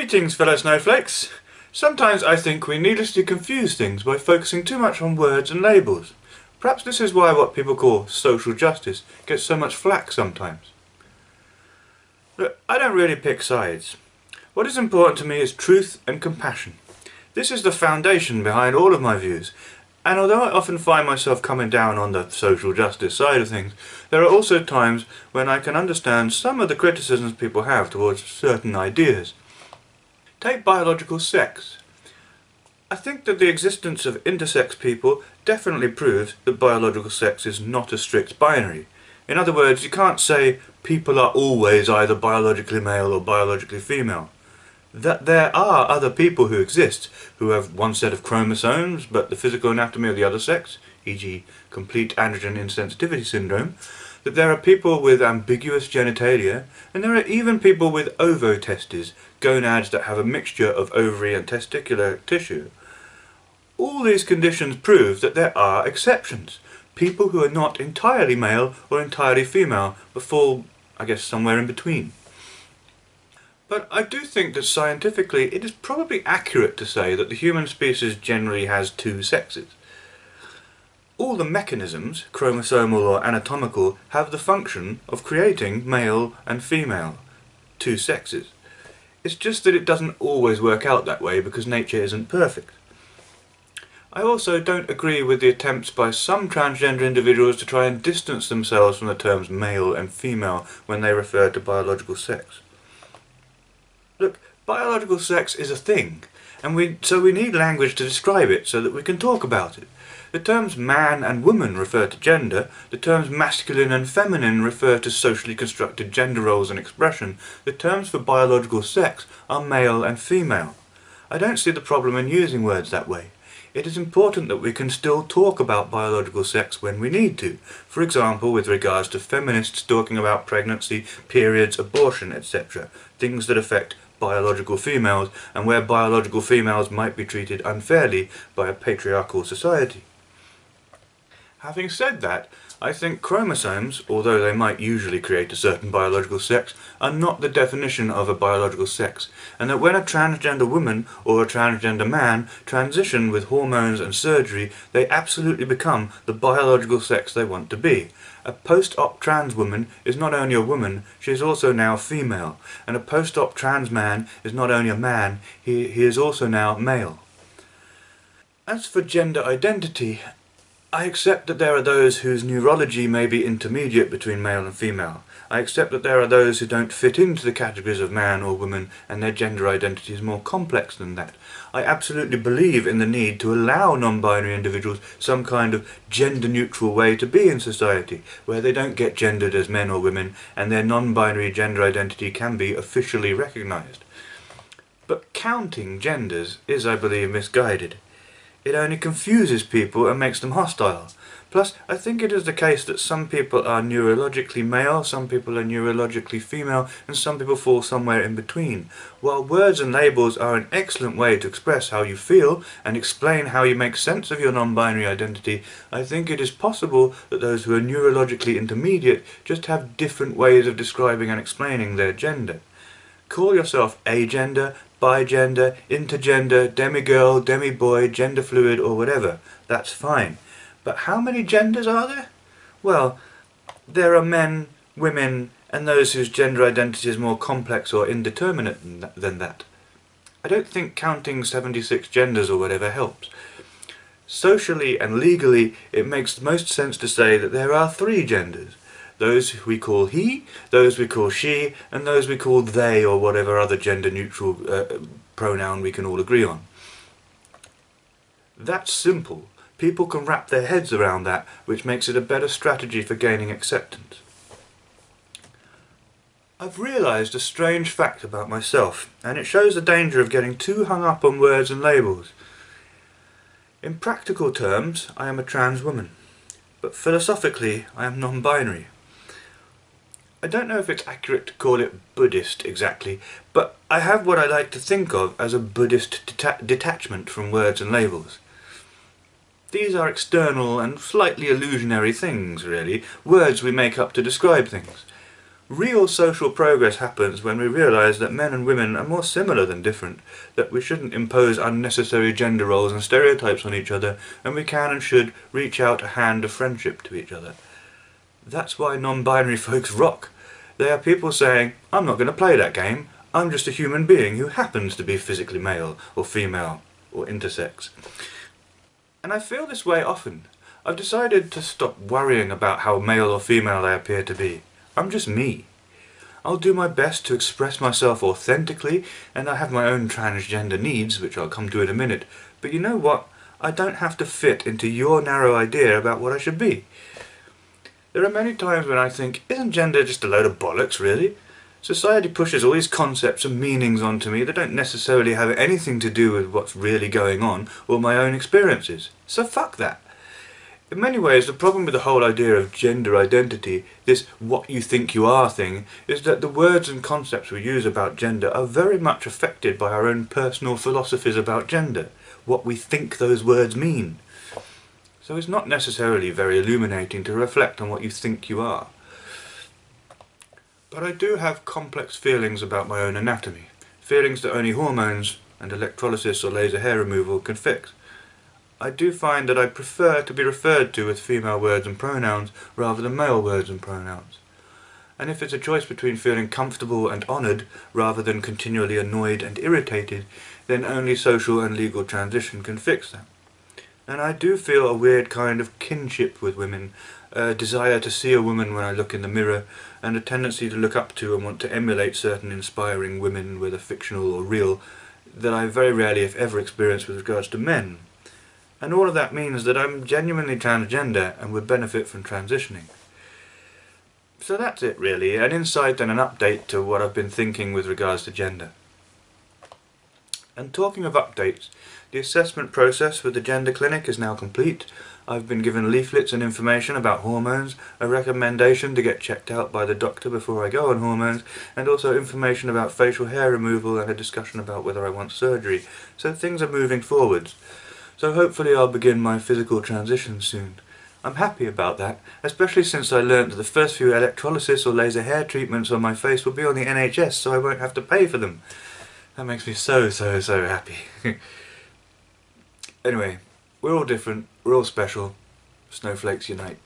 Greetings fellow snowflakes! Sometimes I think we needlessly confuse things by focusing too much on words and labels. Perhaps this is why what people call social justice gets so much flack sometimes. Look, I don't really pick sides. What is important to me is truth and compassion. This is the foundation behind all of my views, and although I often find myself coming down on the social justice side of things, there are also times when I can understand some of the criticisms people have towards certain ideas. Take biological sex. I think that the existence of intersex people definitely proves that biological sex is not a strict binary. In other words, you can't say people are always either biologically male or biologically female that there are other people who exist who have one set of chromosomes but the physical anatomy of the other sex, e.g. complete androgen insensitivity syndrome, that there are people with ambiguous genitalia, and there are even people with ovotestes, gonads that have a mixture of ovary and testicular tissue. All these conditions prove that there are exceptions, people who are not entirely male or entirely female, but fall, I guess, somewhere in between. But I do think that scientifically it is probably accurate to say that the human species generally has two sexes. All the mechanisms, chromosomal or anatomical, have the function of creating male and female, two sexes. It's just that it doesn't always work out that way because nature isn't perfect. I also don't agree with the attempts by some transgender individuals to try and distance themselves from the terms male and female when they refer to biological sex. Look, biological sex is a thing, and we so we need language to describe it so that we can talk about it. The terms man and woman refer to gender, the terms masculine and feminine refer to socially constructed gender roles and expression, the terms for biological sex are male and female. I don't see the problem in using words that way. It is important that we can still talk about biological sex when we need to. For example, with regards to feminists talking about pregnancy, periods, abortion, etc. Things that affect biological females and where biological females might be treated unfairly by a patriarchal society. Having said that, I think chromosomes, although they might usually create a certain biological sex, are not the definition of a biological sex, and that when a transgender woman or a transgender man transition with hormones and surgery, they absolutely become the biological sex they want to be. A post-op trans woman is not only a woman, she is also now female, and a post-op trans man is not only a man, he, he is also now male. As for gender identity, I accept that there are those whose neurology may be intermediate between male and female. I accept that there are those who don't fit into the categories of man or woman and their gender identity is more complex than that. I absolutely believe in the need to allow non-binary individuals some kind of gender-neutral way to be in society, where they don't get gendered as men or women and their non-binary gender identity can be officially recognised. But counting genders is, I believe, misguided it only confuses people and makes them hostile. Plus, I think it is the case that some people are neurologically male, some people are neurologically female, and some people fall somewhere in between. While words and labels are an excellent way to express how you feel and explain how you make sense of your non-binary identity, I think it is possible that those who are neurologically intermediate just have different ways of describing and explaining their gender. Call yourself agender, bigender, intergender, demigirl, demiboy, gender fluid or whatever. That's fine. But how many genders are there? Well, there are men, women, and those whose gender identity is more complex or indeterminate than that. I don't think counting 76 genders or whatever helps. Socially and legally, it makes the most sense to say that there are three genders. Those we call he, those we call she, and those we call they or whatever other gender neutral uh, pronoun we can all agree on. That's simple. People can wrap their heads around that, which makes it a better strategy for gaining acceptance. I've realised a strange fact about myself, and it shows the danger of getting too hung up on words and labels. In practical terms, I am a trans woman, but philosophically, I am non-binary. I don't know if it's accurate to call it Buddhist exactly, but I have what I like to think of as a Buddhist deta detachment from words and labels. These are external and slightly illusionary things, really, words we make up to describe things. Real social progress happens when we realise that men and women are more similar than different, that we shouldn't impose unnecessary gender roles and stereotypes on each other, and we can and should reach out a hand of friendship to each other. That's why non-binary folks rock. They are people saying, I'm not going to play that game, I'm just a human being who happens to be physically male or female or intersex. And I feel this way often. I've decided to stop worrying about how male or female I appear to be. I'm just me. I'll do my best to express myself authentically, and I have my own transgender needs, which I'll come to in a minute. But you know what? I don't have to fit into your narrow idea about what I should be. There are many times when I think, isn't gender just a load of bollocks, really? Society pushes all these concepts and meanings onto me that don't necessarily have anything to do with what's really going on or my own experiences. So fuck that. In many ways, the problem with the whole idea of gender identity, this what you think you are thing, is that the words and concepts we use about gender are very much affected by our own personal philosophies about gender, what we think those words mean. So it's not necessarily very illuminating to reflect on what you think you are. But I do have complex feelings about my own anatomy, feelings that only hormones and electrolysis or laser hair removal can fix. I do find that I prefer to be referred to with female words and pronouns rather than male words and pronouns. And if it's a choice between feeling comfortable and honoured rather than continually annoyed and irritated, then only social and legal transition can fix that. And I do feel a weird kind of kinship with women, a desire to see a woman when I look in the mirror, and a tendency to look up to and want to emulate certain inspiring women, whether fictional or real, that I very rarely, if ever, experience with regards to men. And all of that means that I'm genuinely transgender and would benefit from transitioning. So that's it really, an insight and an update to what I've been thinking with regards to gender. And talking of updates, the assessment process with the gender clinic is now complete. I've been given leaflets and information about hormones, a recommendation to get checked out by the doctor before I go on hormones, and also information about facial hair removal and a discussion about whether I want surgery. So things are moving forwards. So hopefully I'll begin my physical transition soon. I'm happy about that, especially since I learnt that the first few electrolysis or laser hair treatments on my face will be on the NHS so I won't have to pay for them. That makes me so, so, so happy. anyway, we're all different, we're all special. Snowflakes unite.